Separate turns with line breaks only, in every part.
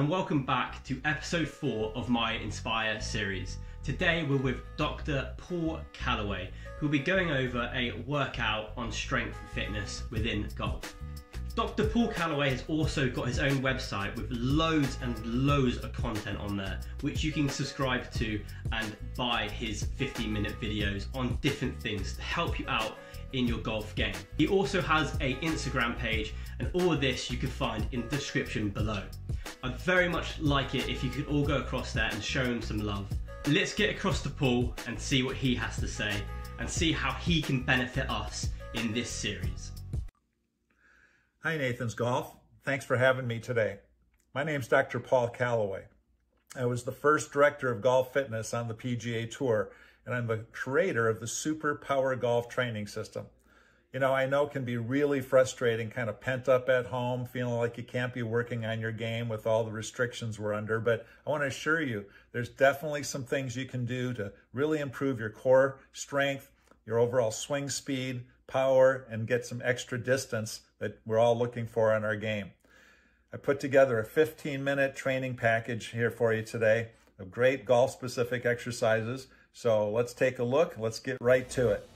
and welcome back to episode 4 of my Inspire series. Today we're with Dr. Paul Callaway, who will be going over a workout on strength and fitness within golf. Dr. Paul Callaway has also got his own website with loads and loads of content on there, which you can subscribe to and buy his 15 minute videos on different things to help you out in your golf game. He also has a Instagram page and all of this you can find in the description below. I'd very much like it if you could all go across there and show him some love. Let's get across to Paul and see what he has to say and see how he can benefit us in this series.
Hi, Nathan's Golf. Thanks for having me today. My name's Dr. Paul Callaway. I was the first director of golf fitness on the PGA Tour, and I'm the creator of the Super Power Golf Training System you know, I know can be really frustrating, kind of pent up at home, feeling like you can't be working on your game with all the restrictions we're under. But I want to assure you, there's definitely some things you can do to really improve your core strength, your overall swing speed, power, and get some extra distance that we're all looking for in our game. I put together a 15 minute training package here for you today of great golf specific exercises. So let's take a look. Let's get right to it.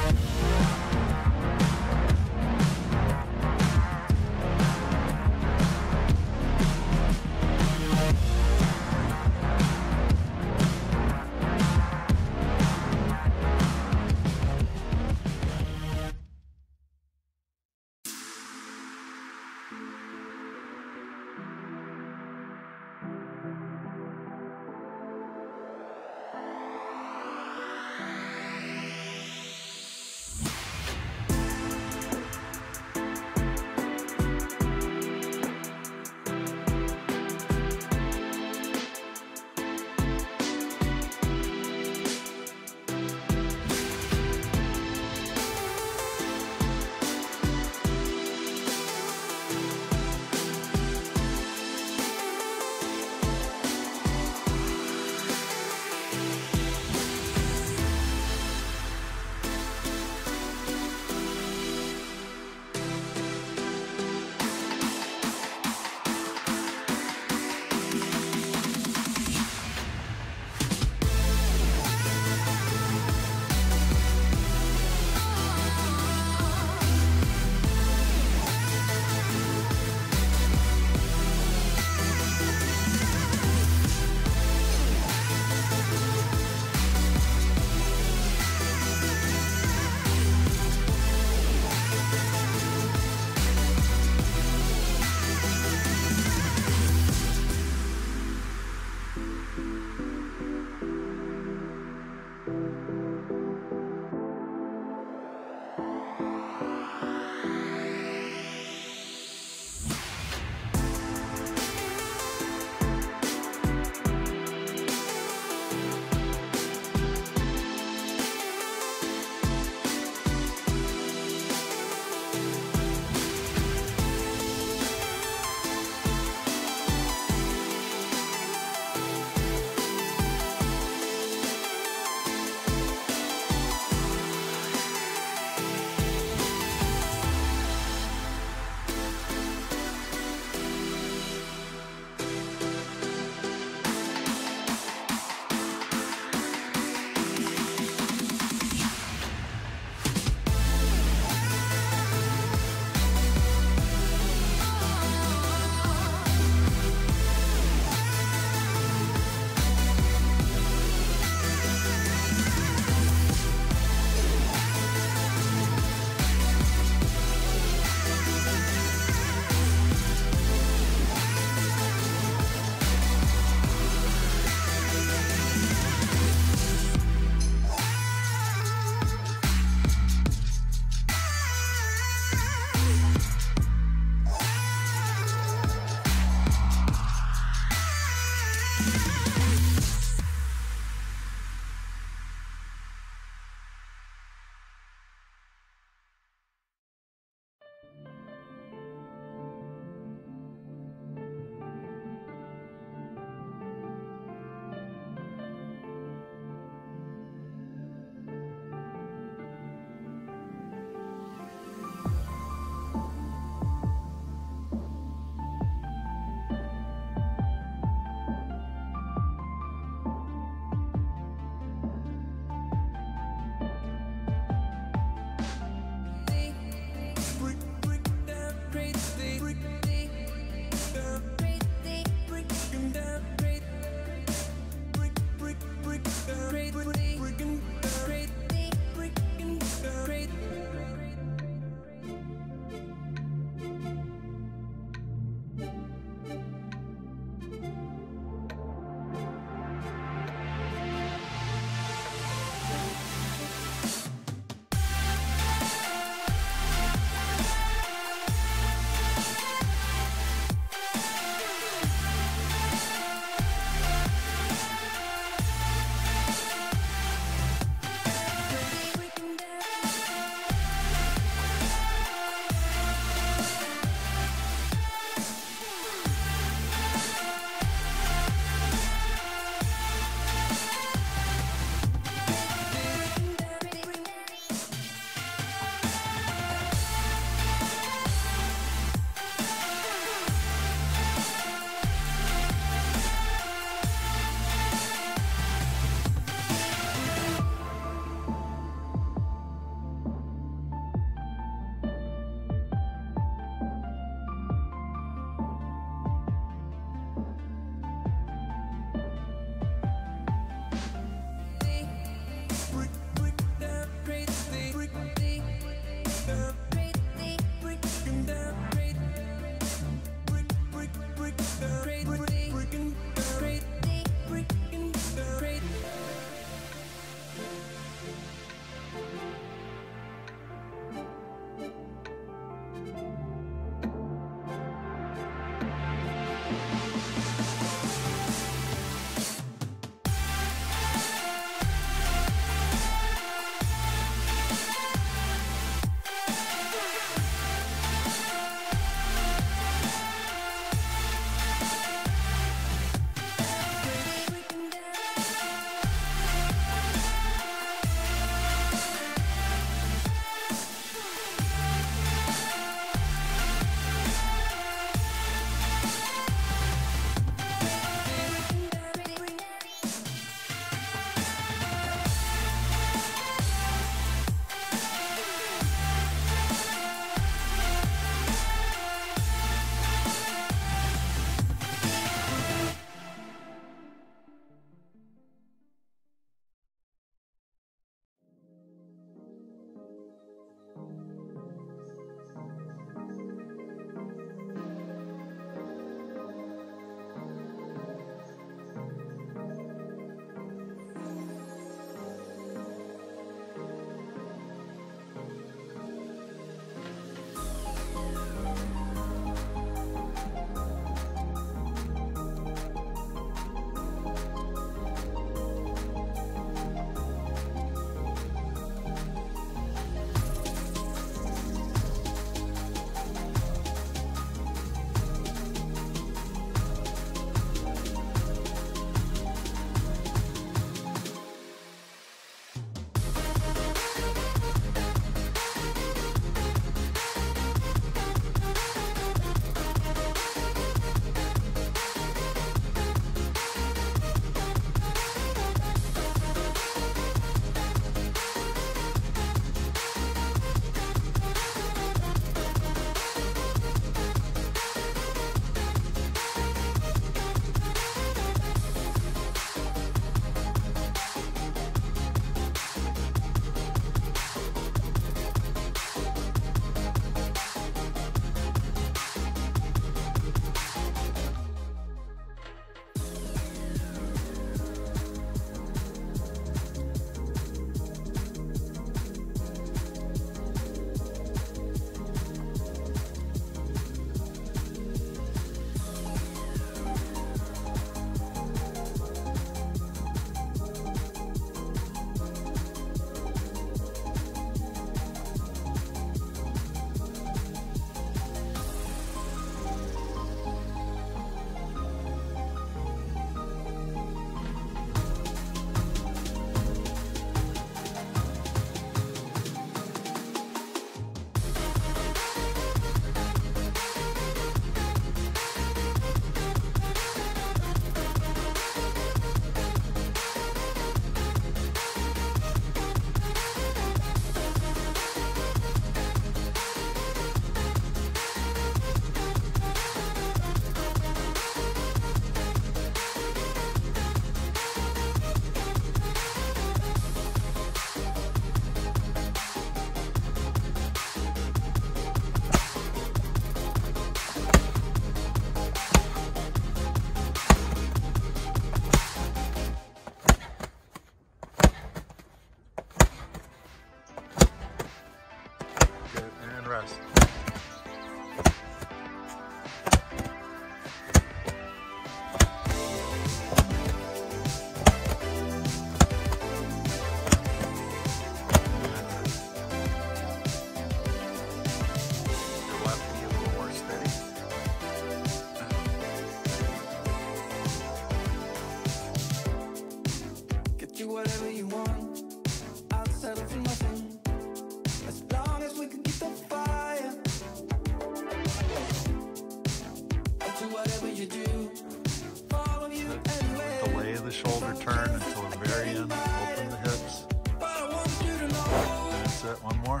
Turn until the very end. Open the hips. That's it. One more.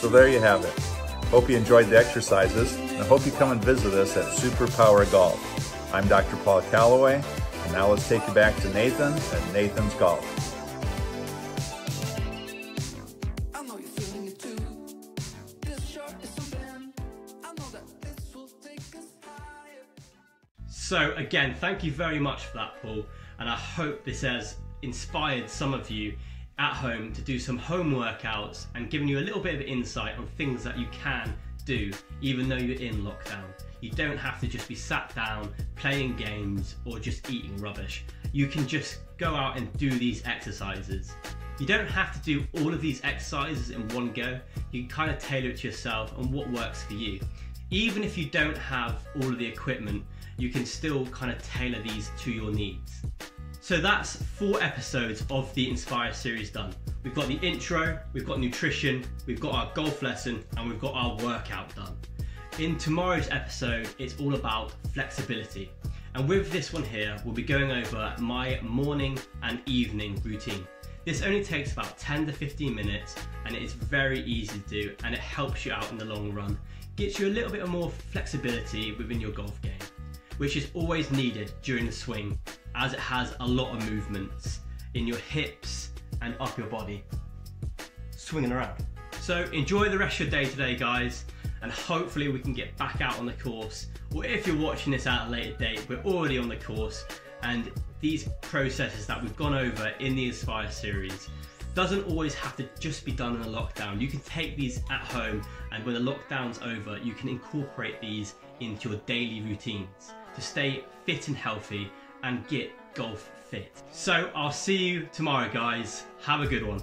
So
there you have it. Hope you enjoyed the exercises, and I hope you come and visit us at Superpower Golf. I'm Dr. Paul Callaway, and now let's take you back to Nathan at Nathan's Golf.
I know you're feeling it too. This short is something. I know that this will take us higher.
So, again, thank you very much for that, Paul, and I hope this has inspired some of you at home to do some home workouts and giving you a little bit of insight on things that you can do even though you're in lockdown. You don't have to just be sat down playing games or just eating rubbish. You can just go out and do these exercises. You don't have to do all of these exercises in one go. You can kind of tailor it to yourself and what works for you. Even if you don't have all of the equipment, you can still kind of tailor these to your needs. So that's four episodes of the Inspire series done. We've got the intro, we've got nutrition, we've got our golf lesson, and we've got our workout done. In tomorrow's episode, it's all about flexibility. And with this one here, we'll be going over my morning and evening routine. This only takes about 10 to 15 minutes and it is very easy to do and it helps you out in the long run. Gets you a little bit of more flexibility within your golf game, which is always needed during the swing as it has a lot of movements in your hips and up your body, swinging around. So enjoy the rest of your day today, guys, and hopefully we can get back out on the course. Or if you're watching this at a later date, we're already on the course, and these processes that we've gone over in the Inspire series doesn't always have to just be done in a lockdown. You can take these at home, and when the lockdown's over, you can incorporate these into your daily routines to stay fit and healthy and get golf fit. So I'll see you tomorrow, guys. Have a good one.